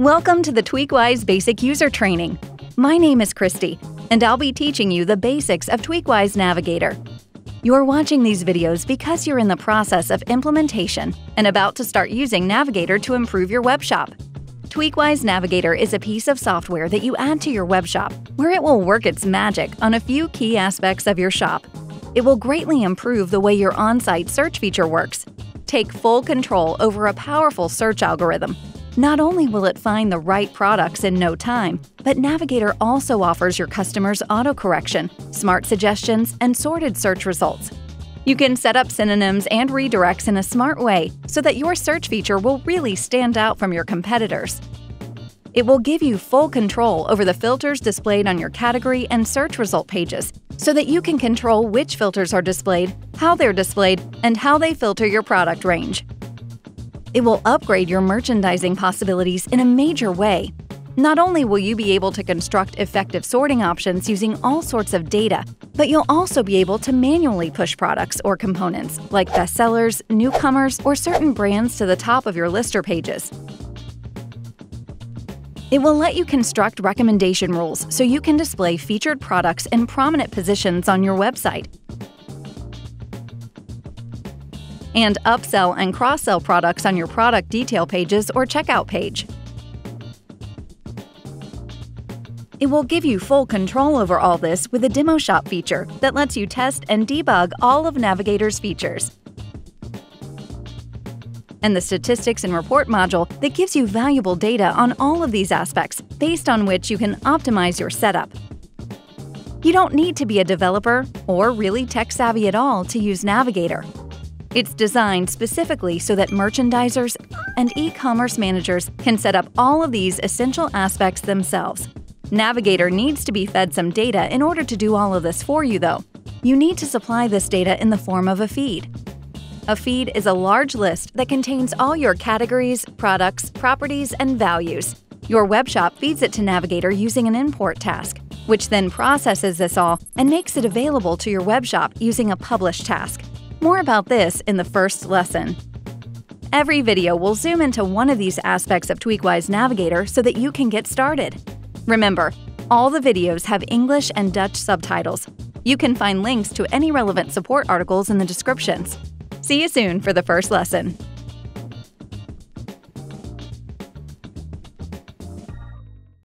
Welcome to the TweakWise Basic User Training. My name is Krist-E, and I'll be teaching you the basics of TweakWise Navigator. You're watching these videos because you're in the process of implementation and about to start using Navigator to improve your web shop. TweakWise Navigator is a piece of software that you add to your web shop where it will work its magic on a few key aspects of your shop. It will greatly improve the way your on-site search feature works. Take full control over a powerful search algorithm not only will it find the right products in no time, but Navigator also offers your customers autocorrection, smart suggestions, and sorted search results. You can set up synonyms and redirects in a smart way so that your search feature will really stand out from your competitors. It will give you full control over the filters displayed on your category and search result pages so that you can control which filters are displayed, how they're displayed, and how they filter your product range. It will upgrade your merchandising possibilities in a major way. Not only will you be able to construct effective sorting options using all sorts of data, but you'll also be able to manually push products or components, like bestsellers, newcomers, or certain brands to the top of your lister pages. It will let you construct recommendation rules so you can display featured products in prominent positions on your website, and upsell and cross sell products on your product detail pages or checkout page. It will give you full control over all this with a Demo Shop feature that lets you test and debug all of Navigator's features. And the Statistics and Report module that gives you valuable data on all of these aspects, based on which you can optimize your setup. You don't need to be a developer or really tech savvy at all to use Navigator. It's designed specifically so that merchandisers and e commerce managers can set up all of these essential aspects themselves. Navigator needs to be fed some data in order to do all of this for you, though. You need to supply this data in the form of a feed. A feed is a large list that contains all your categories, products, properties, and values. Your webshop feeds it to Navigator using an import task, which then processes this all and makes it available to your webshop using a publish task. More about this in the first lesson. Every video will zoom into one of these aspects of TweakWise Navigator so that you can get started. Remember, all the videos have English and Dutch subtitles. You can find links to any relevant support articles in the descriptions. See you soon for the first lesson.